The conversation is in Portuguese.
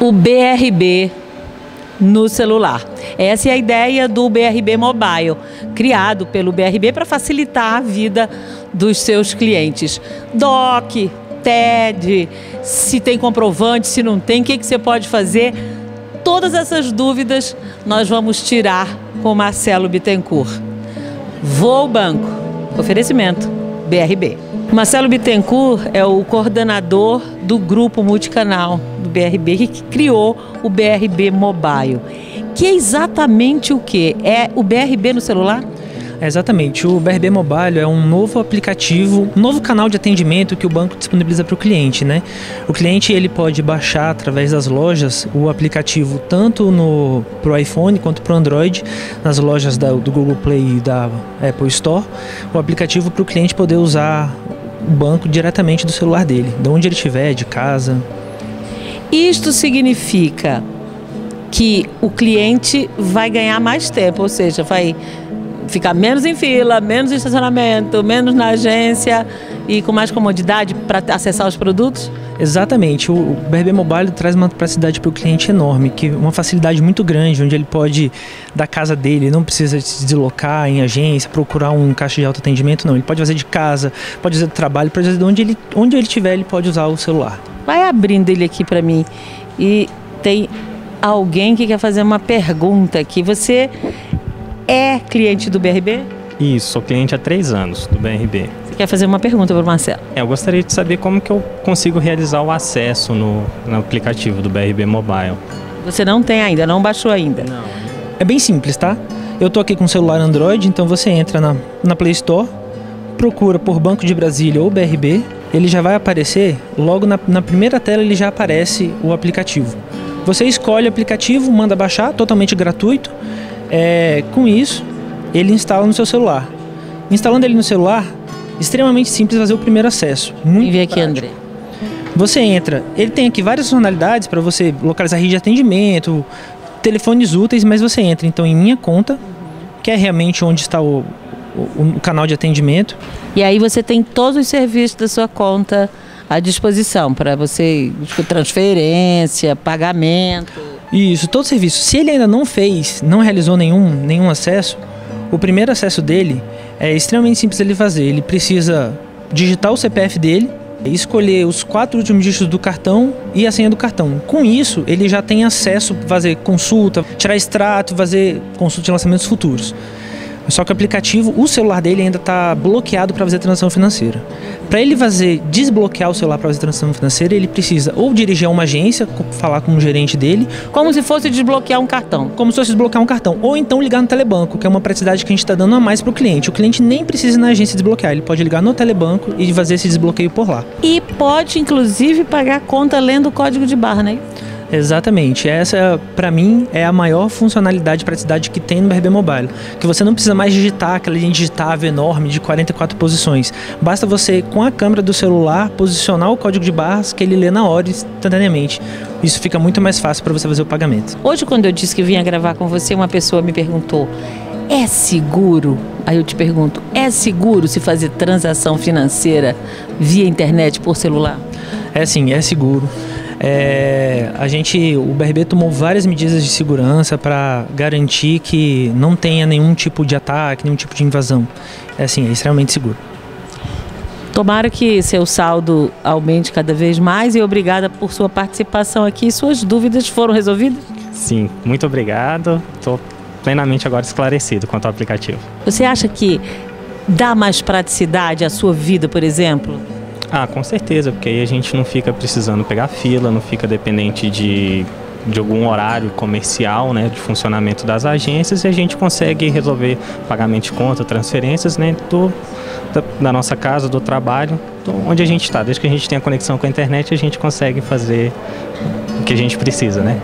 o BRB no celular. Essa é a ideia do BRB Mobile, criado pelo BRB para facilitar a vida dos seus clientes. DOC, TED, se tem comprovante, se não tem, o que, que você pode fazer? Todas essas dúvidas nós vamos tirar com Marcelo Bittencourt. Vou ao banco. Oferecimento BRB. Marcelo Bittencourt é o coordenador do grupo multicanal do BRB que criou o BRB Mobile. Que é exatamente o que? É o BRB no celular? É exatamente. O BRB Mobile é um novo aplicativo, um novo canal de atendimento que o banco disponibiliza para o cliente, né? O cliente ele pode baixar através das lojas o aplicativo tanto no pro iPhone quanto para o Android, nas lojas da, do Google Play e da Apple Store, o aplicativo para o cliente poder usar o banco diretamente do celular dele, de onde ele estiver, de casa. Isto significa que o cliente vai ganhar mais tempo, ou seja, vai ficar menos em fila, menos em estacionamento, menos na agência e com mais comodidade para acessar os produtos? Exatamente. O BRB Mobile traz uma praticidade para o cliente enorme, que uma facilidade muito grande, onde ele pode da casa dele, não precisa se deslocar em agência, procurar um caixa de autoatendimento, não. Ele pode fazer de casa, pode fazer do trabalho, pode fazer de onde ele, onde ele estiver, ele pode usar o celular. Vai abrindo ele aqui para mim e tem alguém que quer fazer uma pergunta aqui. Você é cliente do BRB? Isso, sou cliente há três anos do BRB. Quer fazer uma pergunta para o Marcelo? É, eu gostaria de saber como que eu consigo realizar o acesso no, no aplicativo do BRB Mobile. Você não tem ainda, não baixou ainda? Não. É bem simples, tá? Eu tô aqui com o celular Android, então você entra na, na Play Store, procura por Banco de Brasília ou BRB, ele já vai aparecer, logo na, na primeira tela ele já aparece o aplicativo. Você escolhe o aplicativo, manda baixar, totalmente gratuito. É, com isso, ele instala no seu celular. Instalando ele no celular, extremamente simples fazer o primeiro acesso. Muito Envia aqui, André. Você entra, ele tem aqui várias funcionalidades para você localizar rede de atendimento, telefones úteis, mas você entra então em minha conta, que é realmente onde está o, o, o canal de atendimento. E aí você tem todos os serviços da sua conta à disposição para você tipo, transferência, pagamento. Isso, todo serviço. Se ele ainda não fez, não realizou nenhum, nenhum acesso, o primeiro acesso dele é extremamente simples ele fazer. Ele precisa digitar o CPF dele, escolher os quatro últimos dígitos do cartão e a senha do cartão. Com isso, ele já tem acesso a fazer consulta, tirar extrato, fazer consulta de lançamentos futuros. Só que o aplicativo, o celular dele ainda está bloqueado para fazer transação financeira. Para ele fazer desbloquear o celular para fazer transação financeira, ele precisa ou dirigir a uma agência, falar com o gerente dele, como se fosse desbloquear um cartão, como se fosse desbloquear um cartão, ou então ligar no telebanco, que é uma praticidade que a gente está dando a mais para o cliente. O cliente nem precisa ir na agência desbloquear, ele pode ligar no telebanco e fazer esse desbloqueio por lá. E pode inclusive pagar conta lendo o código de barra, né? Exatamente. Essa, para mim, é a maior funcionalidade e praticidade que tem no BRB Mobile. Que você não precisa mais digitar aquela linha digitável enorme de 44 posições. Basta você, com a câmera do celular, posicionar o código de barras que ele lê na hora instantaneamente. Isso fica muito mais fácil para você fazer o pagamento. Hoje, quando eu disse que vinha gravar com você, uma pessoa me perguntou: é seguro? Aí eu te pergunto: é seguro se fazer transação financeira via internet por celular? É sim, é seguro. É, a gente, o BRB tomou várias medidas de segurança para garantir que não tenha nenhum tipo de ataque, nenhum tipo de invasão. É assim, é extremamente seguro. Tomara que seu saldo aumente cada vez mais e obrigada por sua participação aqui. Suas dúvidas foram resolvidas? Sim, muito obrigado. Estou plenamente agora esclarecido quanto ao aplicativo. Você acha que dá mais praticidade à sua vida, por exemplo? Ah, com certeza, porque aí a gente não fica precisando pegar fila, não fica dependente de, de algum horário comercial, né, de funcionamento das agências e a gente consegue resolver pagamento de conta, transferências, né, do, da, da nossa casa, do trabalho, do, onde a gente está. Desde que a gente tenha conexão com a internet, a gente consegue fazer o que a gente precisa, né.